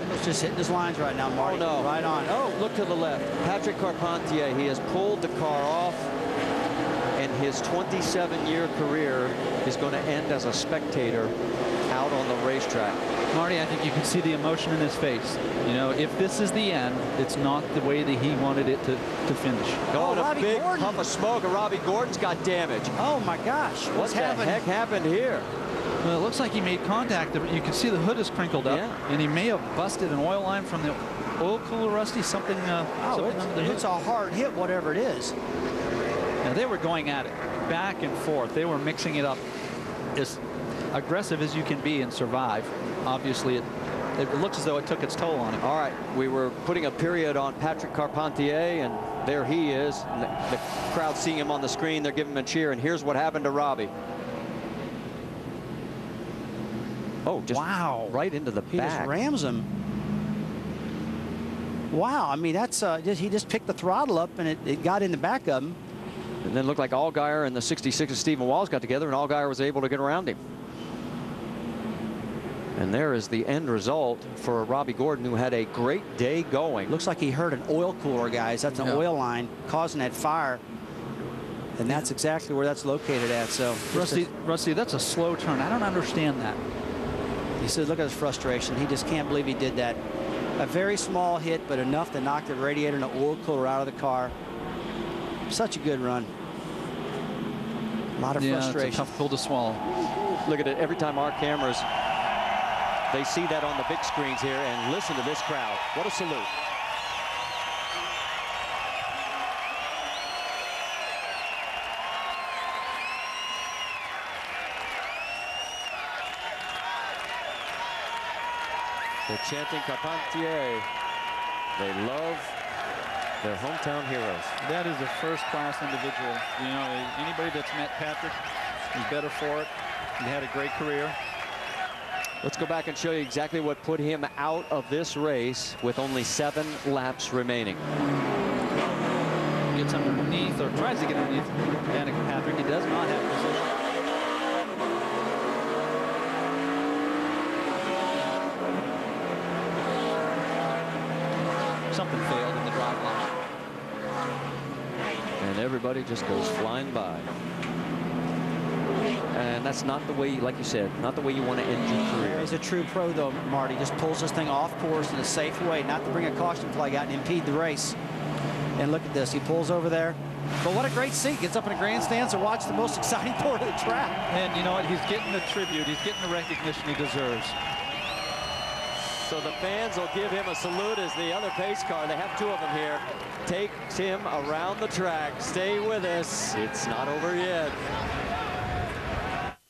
Marcos just hitting his lines right now, Marty. Oh, no. Right on. Oh, look to the left. Patrick Carpentier, he has pulled the car off, and his 27-year career is going to end as a spectator out on the racetrack. Marty, I think you can see the emotion in his face. You know, if this is the end, it's not the way that he wanted it to, to finish. Oh, and a big Gordon. puff of smoke, and Robby Gordon's got damage. Oh, my gosh. What What's the happening? heck happened here? Well, it looks like he made contact. You can see the hood is crinkled up, Yeah. and he may have busted an oil line from the oil cooler, Rusty. Something, uh, Oh, something it's, under it's a hard hit, whatever it is. Now, they were going at it back and forth. They were mixing it up as aggressive as you can be and survive. Obviously, it, it looks as though it took its toll on him. All right, we were putting a period on Patrick Carpentier, and there he is. The, the crowd seeing him on the screen, they're giving him a cheer, and here's what happened to Robby. Oh, just Wow. right into the He back. just rams him. Wow, I mean, that's uh, just, he just picked the throttle up and it, it got in the back of him. And then looked like Allgaier and the 66 of Steve Wallace got together, and Allgaier was able to get around him. And there is the end result for Robby Gordon, who had a great day going. Looks like he hurt an oil cooler, guys. That's an Yeah. oil line causing that fire. And that's exactly where that's located at. So Rusty, Rusty, that's a slow turn. I don't understand that. he said, look at his frustration. He just can't believe he did that. A very small hit, but enough to knock the radiator and the oil cooler out of the car. Such a good run. A lot of Yeah, it's frustration. a tough pill to swallow. Look at it. Every time our cameras, they see that on the big screens here, and listen to this crowd. What a salute. They're chanting Carpentier. They love their hometown heroes. That is a first-class individual. You know, anybody that's met Patrick is better for it. He had a great career. Let's go back and show you exactly what put him out of this race with only seven laps remaining. Gets underneath or tries to get underneath Danica Patrick. He does not have position. Something failed in the drive line. And everybody just goes flying by. And that's not the way, like you said, not the way you want to end your career. He's a true pro, though, Marty. Just pulls this thing off course in a safe way, not to bring a caution flag out and impede the race. And look at this. He pulls over there. But what a great seat. Gets up in the grandstands to watch the most exciting part of the track. And you know what? He's getting the tribute. He's getting the recognition he deserves. So the fans will give him a salute as the other pace car, they have two of them here, takes him around the track. Stay with us. It's not over yet.